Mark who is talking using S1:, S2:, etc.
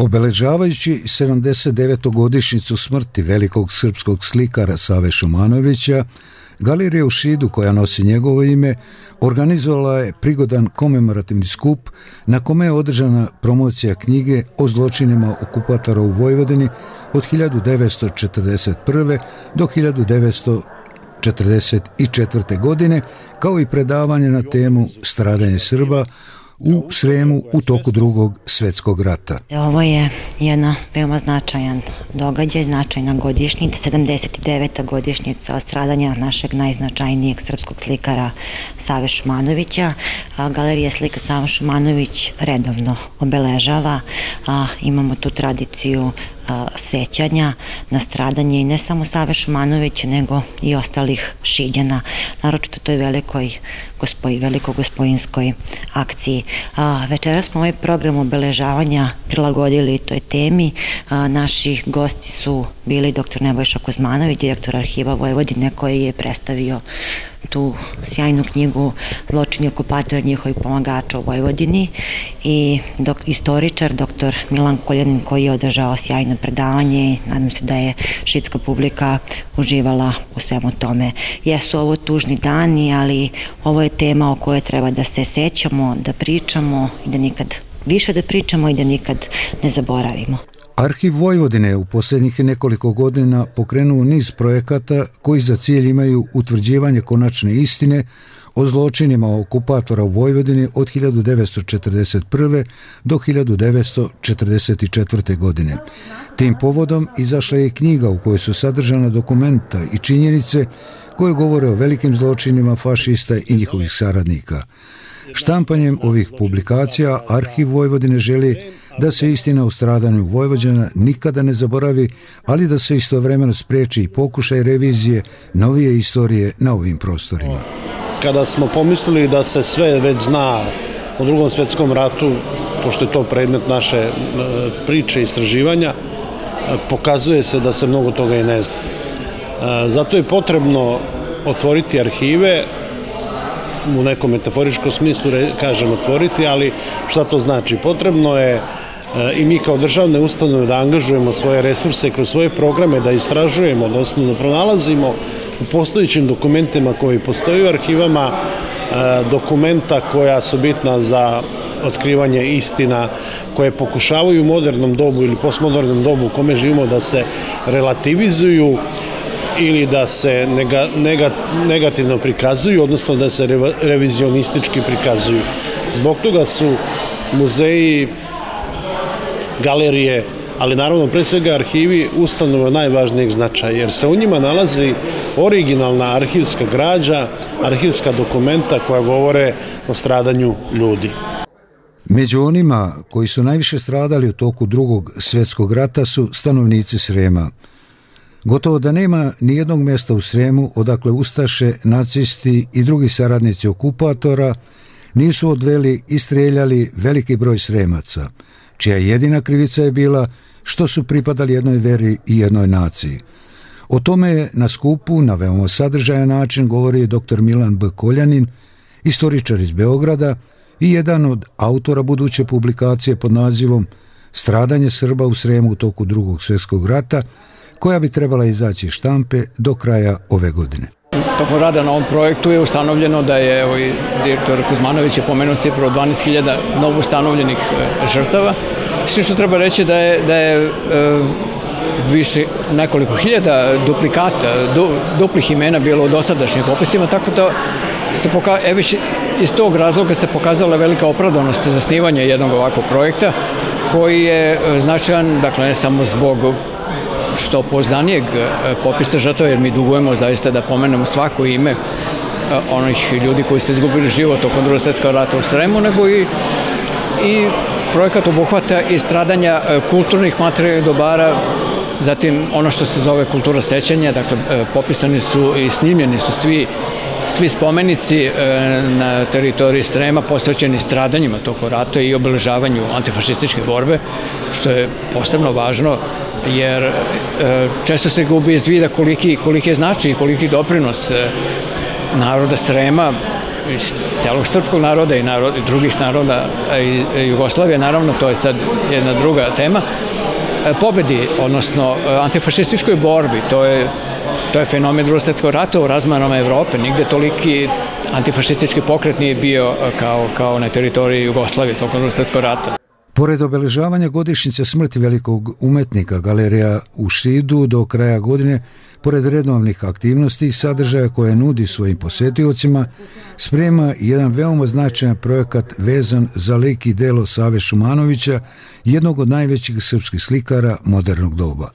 S1: Obeležavajući 79. godišnicu smrti velikog srpskog slikara Save Šumanovića, Galerija u Šidu, koja nosi njegovo ime, organizovala je prigodan komemorativni skup na kome je održana promocija knjige o zločinima okupatora u Vojvodini od 1941. do 1944. godine, kao i predavanje na temu Stradanje Srba u Sremu u toku drugog svetskog rata.
S2: Ovo je jedna veoma značajan događaj, značajna godišnjica, 79. godišnjica od stradanja našeg najznačajnijeg srpskog slikara Save Šumanovića. Galerija slika Sava Šumanović redovno obeležava, imamo tu tradiciju sećanja na stradanje i ne samo Save Šumanovića, nego i ostalih šiđana, naročito toj velikoj gospoj, veliko gospojinskoj akciji. A, večera smo ovaj program obeležavanja prilagodili toj temi. A, naši gosti su bili dr. Nebojša Kuzmanović, direktor arhiva Vojvodine, koji je predstavio tu sjajnu knjigu Zločini okupatora njihovih pomagača u Vojvodini i dok, istoričar dr. Milan Koljanin koji je održao sjajno predavanje i nadam se da je šitska publika uživala u svemu tome. Jesu ovo tužni dani, ali ovo je tema o kojoj treba da se sećamo, da pričamo i da nikad više da pričamo i da nikad ne zaboravimo.
S1: Arhiv Vojvodine u posljednjih nekoliko godina pokrenuo niz projekata koji za cilj imaju utvrđivanje konačne istine o zločinima okupatora u Vojvodini od 1941. do 1944. godine. Tim povodom izašla je knjiga u kojoj su sadržana dokumenta i činjenice koje govore o velikim zločinima fašista i njihovih saradnika. Štampanjem ovih publikacija Arhiv Vojvodine želi da se istina o stradanju Vojvođana nikada ne zaboravi, ali da se istovremeno spreči i pokušaj revizije novije istorije na ovim prostorima.
S3: Kada smo pomislili da se sve već zna o drugom svetskom ratu, pošto je to predmet naše e, priče i istraživanja, pokazuje se da se mnogo toga i ne zna. E, zato je potrebno otvoriti arhive, u nekom metaforičkom smislu kažem otvoriti, ali šta to znači? Potrebno je i mi kao državne ustanove da angažujemo svoje resurse kroz svoje programe, da istražujemo, odnosno da pronalazimo u postojićim dokumentima koji postoji u arhivama dokumenta koja su bitna za otkrivanje istina koje pokušavaju u modernom dobu ili postmodernom dobu u kome živimo da se relativizuju ili da se nega, nega, negativno prikazuju, odnosno da se revizionistički prikazuju. Zbog toga su muzeji galerije, ali naravno pre svega arhivi ustanova najvažnijeg značaja, jer se u njima nalazi originalna arhivska građa, arhivska dokumenta koja govore o stradanju ljudi.
S1: Među onima koji su najviše stradali u toku drugog svetskog rata su stanovnici Srema. Gotovo da nema ni jednog mjesta u Sremu odakle Ustaše, nacisti i drugi saradnici okupatora nisu odveli i streljali veliki broj Sremaca – čija jedina krivica je bila što su pripadali jednoj veri i jednoj naciji. O tome je na skupu na veoma sadržajan način govori dr. Milan B. Koljanin, istoričar iz Beograda i jedan od autora buduće publikacije pod nazivom Stradanje Srba u Sremu u toku drugog svjetskog rata, koja bi trebala izaći štampe do kraja ove godine.
S4: Toko rada na ovom projektu je ustanovljeno da je evo, direktor Kuzmanović je pomenuo cifru od 12.000 novo ustanovljenih e, žrtava. Sve što treba reći da je, da je e, više nekoliko hiljada duplikata, du, duplih imena bilo u dosadašnjim popisima, tako da se poka, e, već iz tog razloga se pokazala velika opravdanost za snivanje jednog ovakvog projekta koji je e, značajan, dakle ne samo zbog što pozdanijeg e, popisa žrtava, jer mi dugujemo zaista da pomenemo svako ime e, onih ljudi koji su izgubili život oko drugog svetskog rata u Sremu, nego i, i projekat obuhvata i stradanja e, kulturnih materijalnih dobara, zatim ono što se zove kultura sećanja, dakle popisani su i snimljeni su svi svi spomenici na teritoriji Srema posvećeni stradanjima tog rata i obeležavanju antifašističke borbe, što je posebno važno jer e, često se gubi iz vida koliki, koliki je značaj i koliki doprinos e, naroda Srema celog srpskog naroda i, narod, i drugih naroda i Jugoslavije, naravno to je sad jedna druga tema, pobedi, odnosno antifašističkoj borbi, to je To je fenomen drugog svetskog rata u razmanama Evrope. Nigde toliki antifašistički pokret nije bio kao, kao na teritoriji Jugoslavije tokom drugog svetskog rata.
S1: Pored obeležavanja godišnjice smrti velikog umetnika Galerija u Šidu do kraja godine, pored redovnih aktivnosti i sadržaja koje nudi svojim posetiocima, sprema jedan veoma značajan projekat vezan za lik i delo Save Šumanovića, jednog od najvećih srpskih slikara modernog doba.